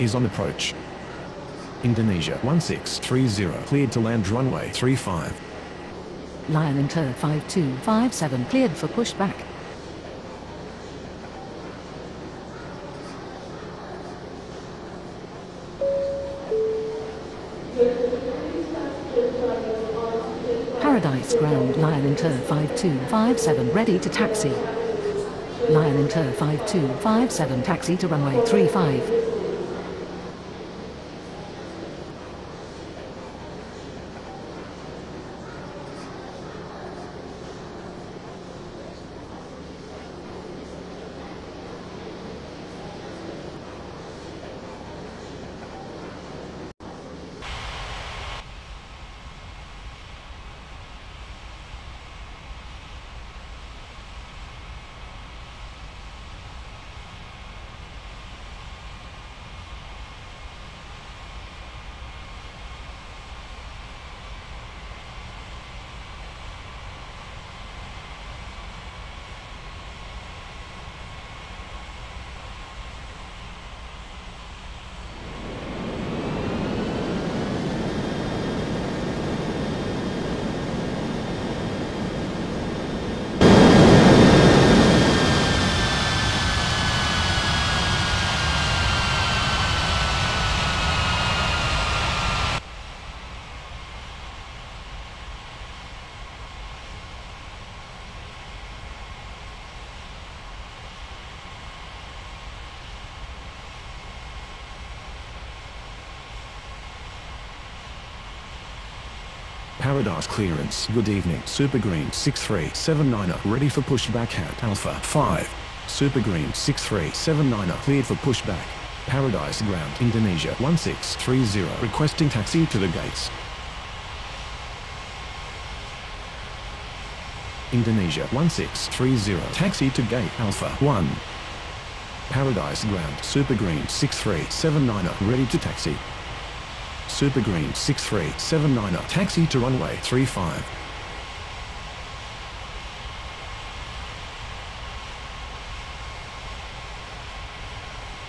is on approach. Indonesia 1630 cleared to land runway 35. Lion Inter 5257 cleared for pushback. Paradise Ground Lion Inter 5257 ready to taxi. Lion Inter 5257 taxi to runway 35. Paradise clearance. Good evening. Super Green 6379er ready for pushback at Alpha 5. Super Green 6379er cleared for pushback. Paradise Ground Indonesia 1630 requesting taxi to the gates. Indonesia 1630 taxi to gate Alpha 1. Paradise Ground Super Green 6379er ready to taxi. Super Green 6379er taxi to runway 35.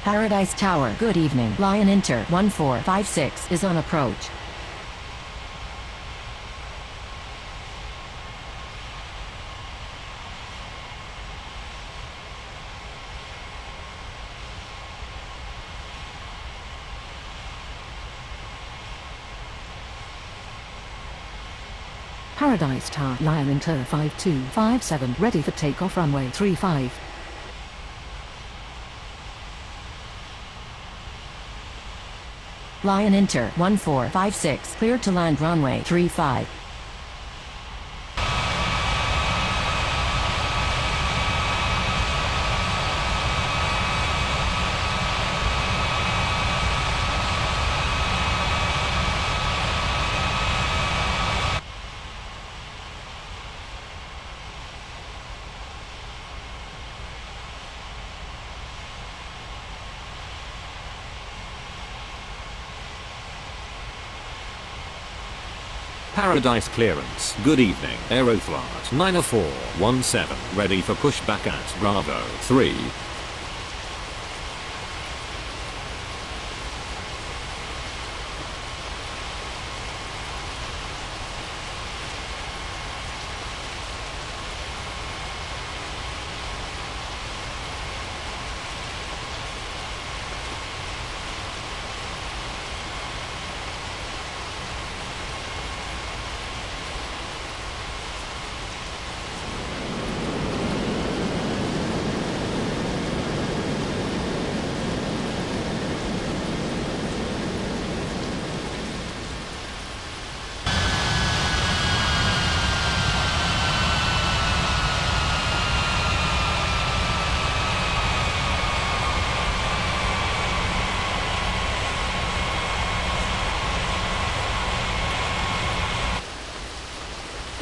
Paradise Tower, good evening. Lion Inter 1456 is on approach. Paradise Tower Lion Inter 5257 ready for takeoff runway 35. Lion Inter 1456 clear to land runway 35. Paradise clearance. Good evening. Aeroflot 90417 ready for pushback at Bravo 3.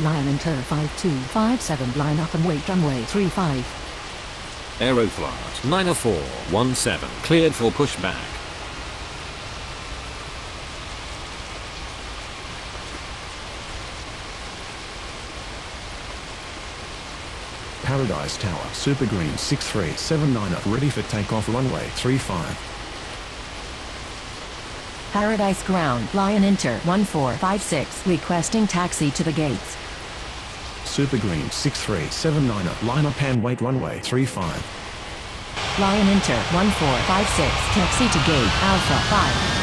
Lion Inter 5257 line up and wait runway 35. Aeroflot 90417 cleared for pushback. Paradise Tower Super Green 6379er ready for takeoff runway 35. Paradise Ground, Lion Inter 1456, requesting taxi to the gates. Super Green 6379er, line up and wait runway 35. Lion Inter 1456, taxi to gate Alpha 5.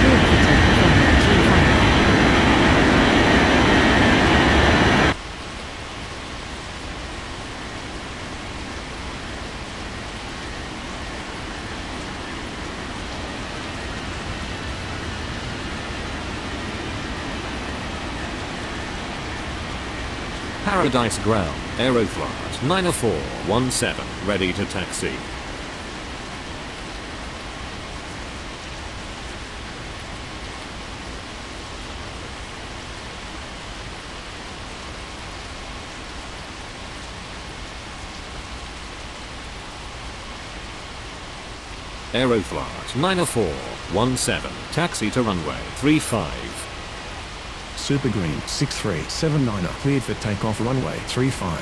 Cleared for takeoff runway 35. Paradise Ground, Aeroflot 90417, ready to taxi. Aeroflot 90417, taxi to runway 35. Super Green 6379er, cleared for takeoff runway 35.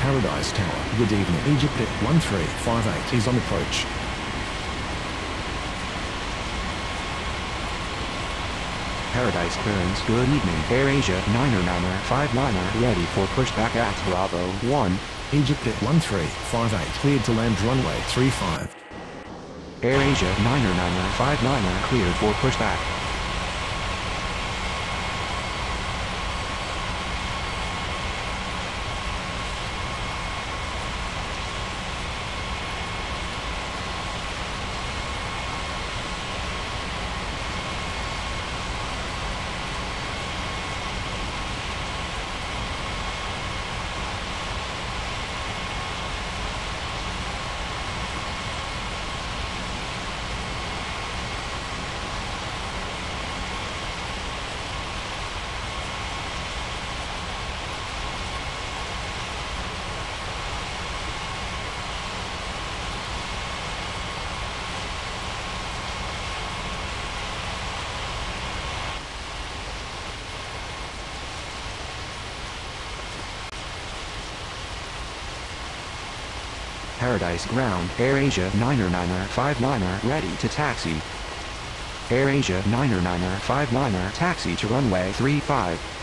Paradise Tower, good evening. Egypt 1358 is on approach. Paradise clearance. Good evening. Air Asia 9er 59er ready for pushback at Bravo 1. Egypt at 1358 cleared to land runway 35. Air Asia 9er 59er cleared for pushback. Paradise Ground. Air Asia 9er 59er ready to taxi. Air Asia 9er 59er taxi to runway 35.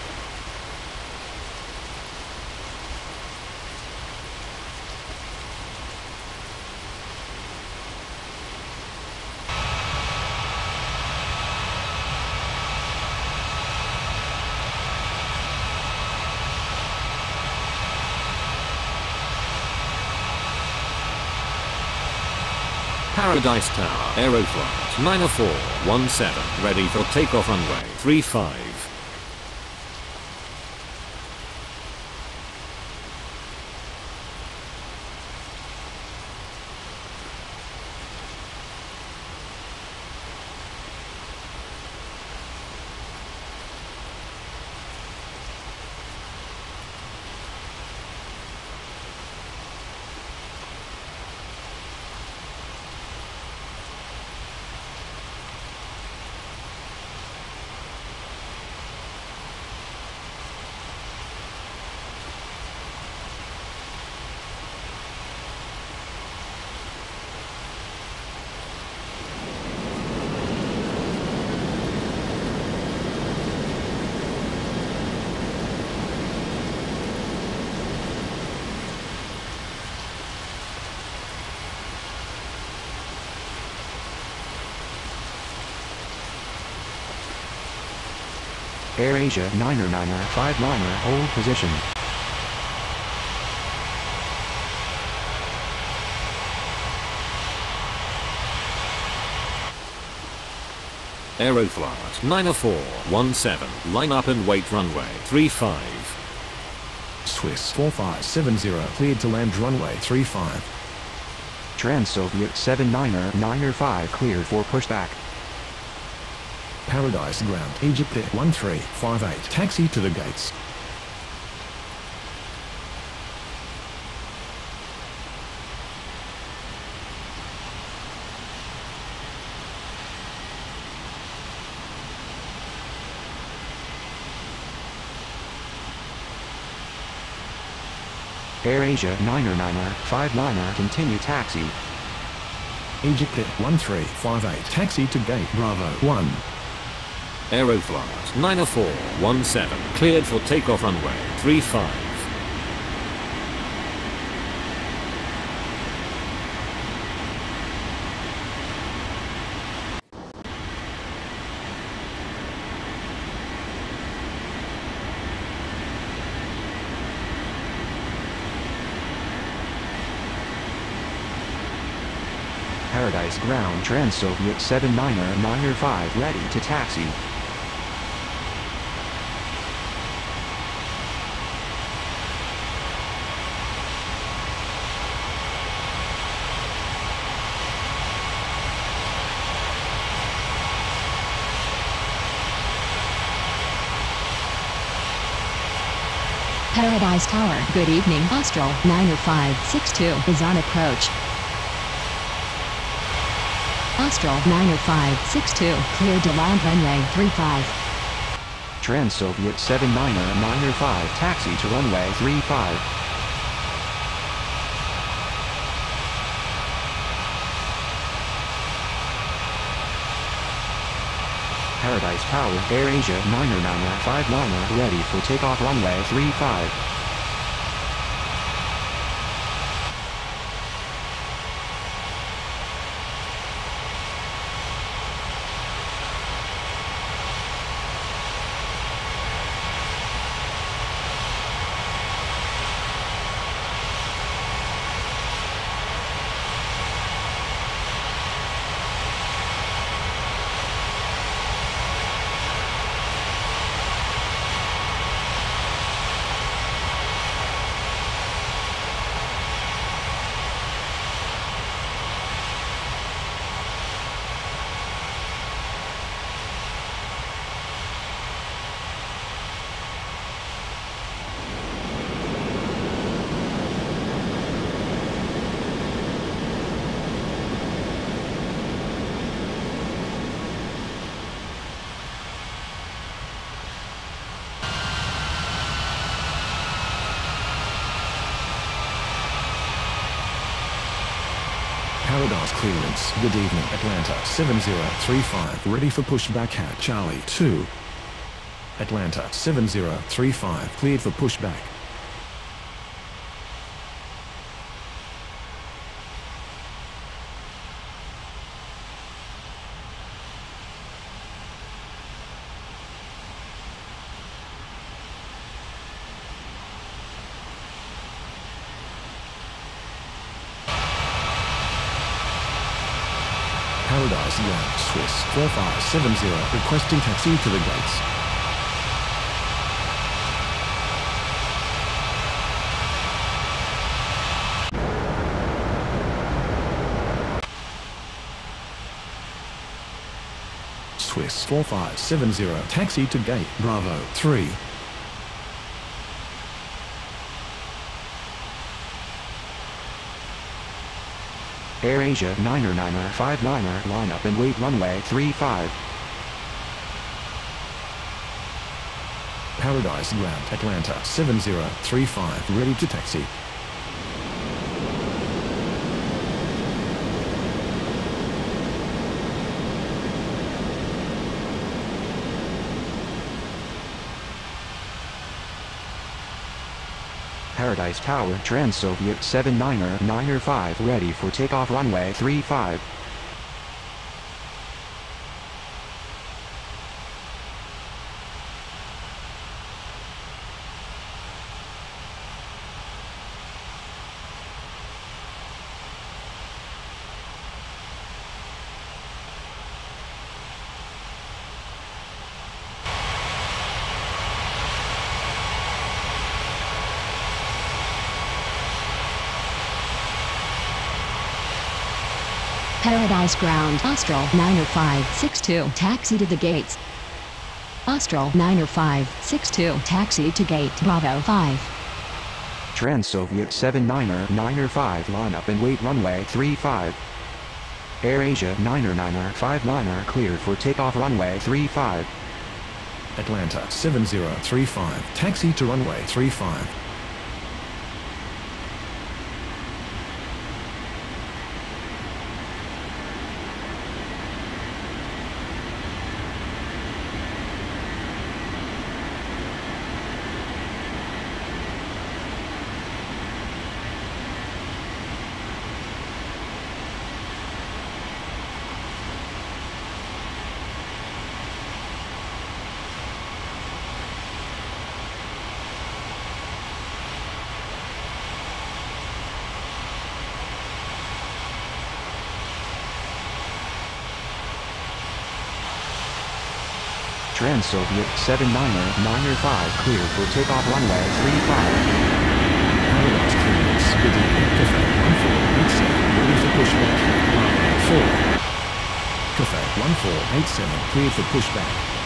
Paradise Tower, Aeroflot 90417, ready for takeoff runway 35. Air Asia 9er 59er hold position. Aeroflot 90417, line up and wait runway 35. Swiss 4570 cleared to land runway 35. Trans-Soviet 79er 9er 5 cleared for pushback. Paradise Ground, Egypt 1358. Taxi to the gates. AirAsia 9er 9er 5 liner continue taxi. Egypt 1358 taxi to gate Bravo 1. Aeroflot 9417 cleared for takeoff runway 35. Paradise Ground Trans-Soviet 79er 9er 5 ready to taxi. Tower. Good evening. Austral 90562 is on approach. Austral 90562 clear to land runway 35. Trans-Soviet 79er 9er 5 taxi to runway 35. Paradise Tower AirAsia 9er 9er 59er ready for takeoff runway 35. Paradise clearance. Good evening, Atlanta 7035 ready for pushback at Charlie 2. Atlanta 7035 cleared for pushback. Swiss 4570 requesting taxi to the gates. Swiss 4570 taxi to gate Bravo 3. AirAsia 9er 9er 59er line up and wait runway 35. Paradise Ground Atlanta 7035 ready to taxi. Paradise Tower Trans-Soviet 79er 9er 5 ready for takeoff runway 35. Paradise Ground. Austral 90562 taxi to the gates. Austral 90562 taxi to gate Bravo 5. Trans-Soviet 79er 9er 5 line up and wait runway 35. AirAsia 9er 9er 59er cleared for takeoff runway 35. Atlanta 7035 taxi to runway 35. Trans-Soviet 79er 9er 5 cleared for takeoff runway 35. Paradise clearance. Good evening. Cathay 1487. Ready for pushback. 4. Cathay 1487. Cleared for pushback.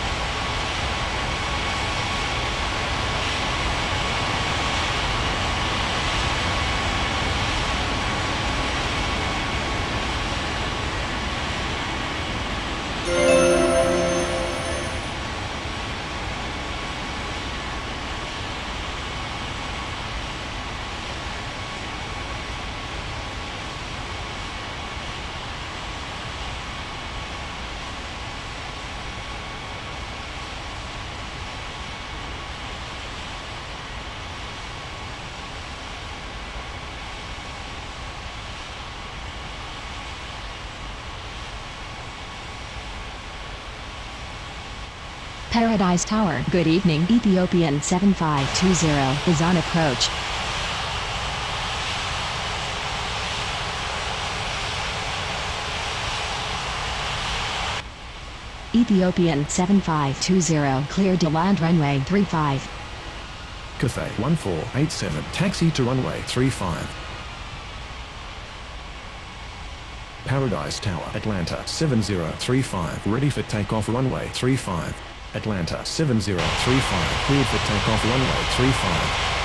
Paradise Tower. Good evening. Ethiopian 7520 is on approach. Ethiopian 7520 cleared to land runway 35. Cathay 1487. Taxi to runway 35. Paradise Tower, Atlanta 7035. Ready for takeoff runway 35. Atlanta 7035. Cleared for takeoff runway 35.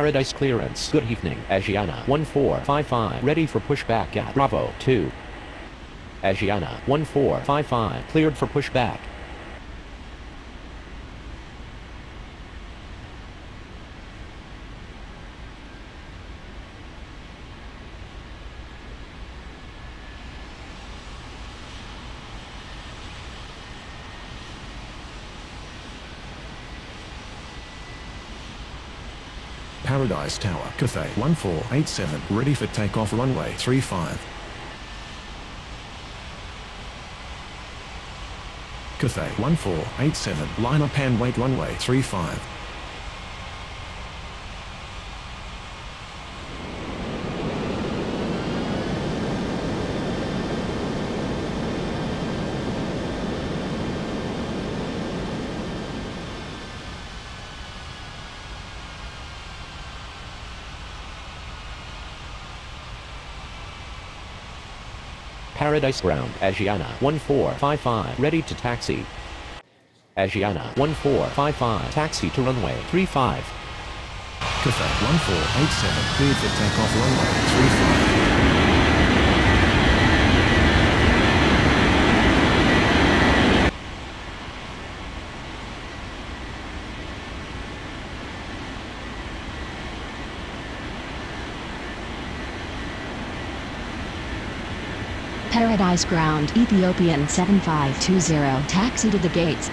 Paradise clearance. Good evening. Asiana 1455. Ready for pushback at Bravo 2. Asiana 1455. Cleared for pushback. Tower, Cathay 1487. Ready for takeoff runway 35. Cathay 1487. Line up and wait runway 35. Paradise Ground. Asiana 1455. Ready to taxi. Asiana 1455. Taxi to runway 35. Cathay 1487. Cleared for takeoff runway 35. Paradise Ground. Ethiopian 7520 taxi to the gates.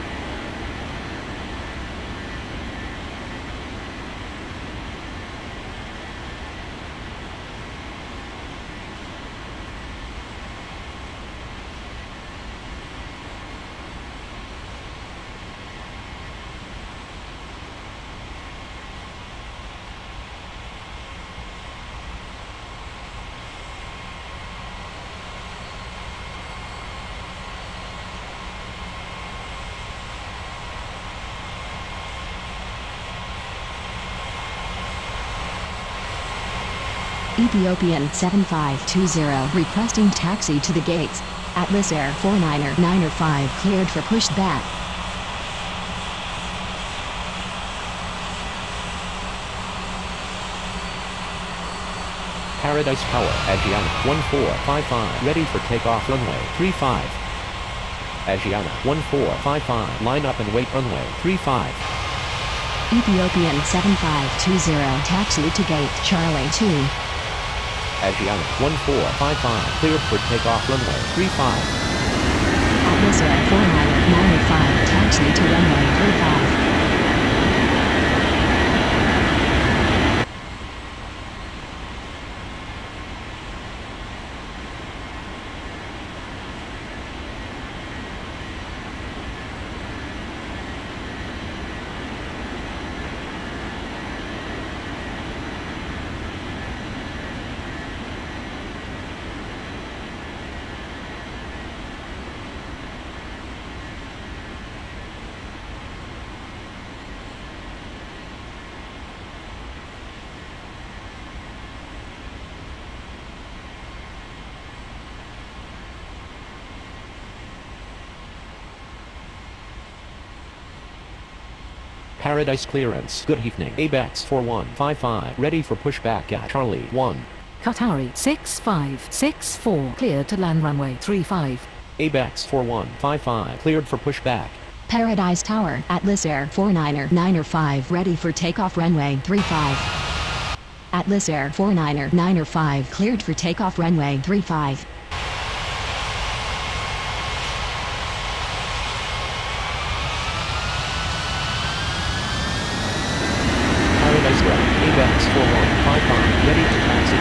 Ethiopian 7520 requesting taxi to the gates. Atlas Air 49905 cleared for pushback. Paradise Tower Asiana 1455, ready for takeoff runway 35. Asiana 1455, line up and wait runway 35. Ethiopian 7520, taxi to gate Charlie 2. Asiana 1455, cleared for takeoff runway 35. Atlas Air 4995 taxi to runway 35. Paradise clearance. Good evening. ABEX 4155, ready for pushback at Charlie 1. Qatari 6564 clear to land runway 35. ABEX 4155, cleared for pushback. Paradise Tower, Atlas Air 49er 9er 5 ready for takeoff runway 35. Atlas Air 49er 9er 5 cleared for takeoff runway 35. Paradise ground. ABEX 4155, ready to taxi.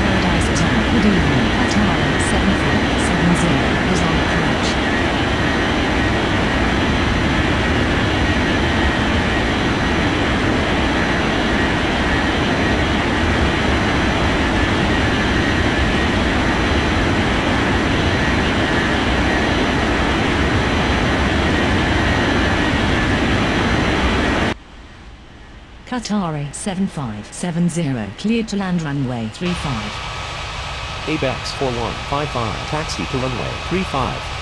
Paradise Tower. Good evening. Qatari 7470 is on approach. Qatari 7570 cleared to land runway 35. ABEX 4155, taxi to runway 35.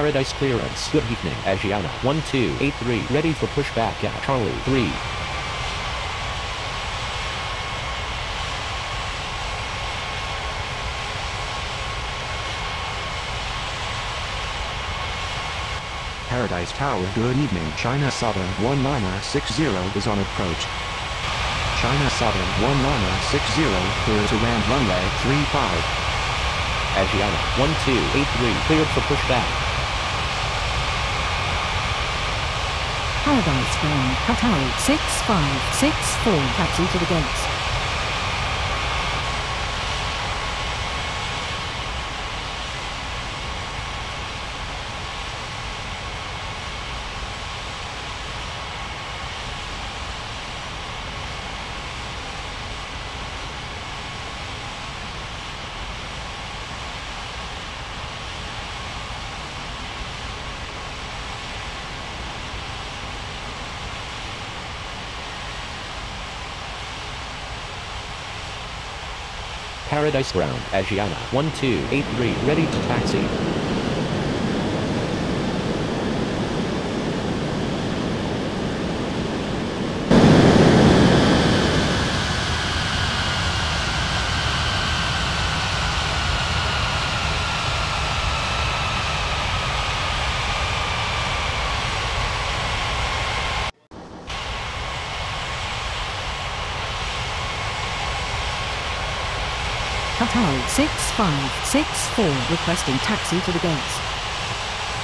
Paradise clearance. Good evening. Asiana 1283, ready for pushback at Charlie 3. Paradise Tower. Good evening. China Southern 1960 is on approach. China Southern 1960 clear to land runway 35. Asiana 1283, cleared for pushback. Paradise ground. Qatari 6564 taxi to the gates. Paradise ground. Asiana 1283, ready to taxi. 6564 requesting taxi to the gates.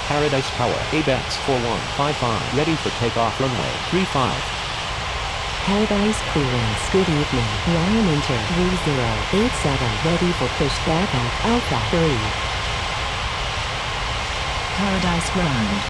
Paradise Tower, ABEX 4155, ready for takeoff runway 35. Paradise clearance. Good evening. Lion Inter 3087 ready for pushback at Alpha 3. Paradise Ground.